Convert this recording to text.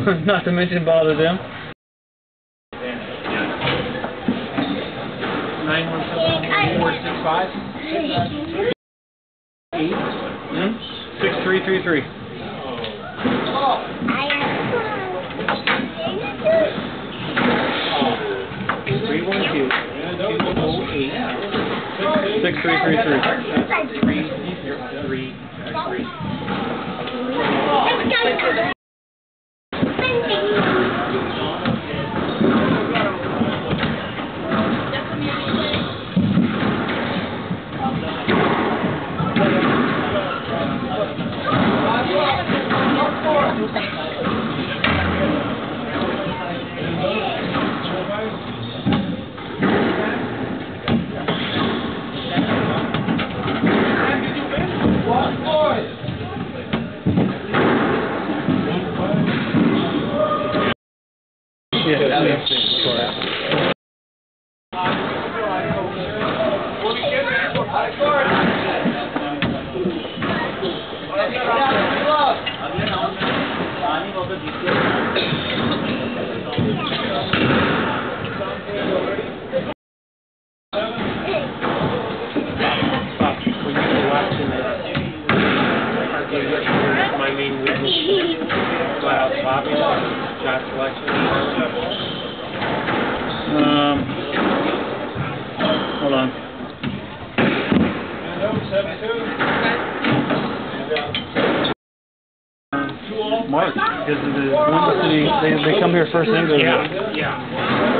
Not to mention bother them. Nine one seven four six five eight Hmm? Six three three three. three one two two oh eight Six three three three. three zero three three. My main weakness, flat out sloppy, shot selection. Mark, because the city, they, they come here first thing. Yeah, yeah.